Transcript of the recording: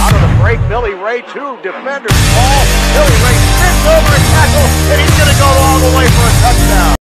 Out of the break, Billy Ray, two defenders fall. Billy